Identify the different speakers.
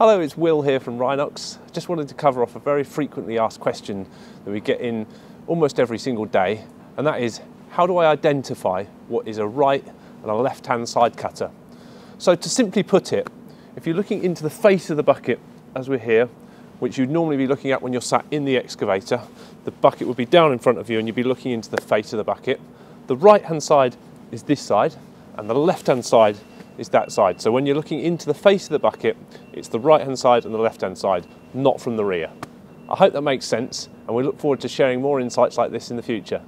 Speaker 1: Hello, it's Will here from Rhinox. Just wanted to cover off a very frequently asked question that we get in almost every single day, and that is how do I identify what is a right and a left hand side cutter? So, to simply put it, if you're looking into the face of the bucket as we're here, which you'd normally be looking at when you're sat in the excavator, the bucket would be down in front of you and you'd be looking into the face of the bucket. The right hand side is this side, and the left hand side is that side. So when you're looking into the face of the bucket, it's the right hand side and the left hand side, not from the rear. I hope that makes sense, and we look forward to sharing more insights like this in the future.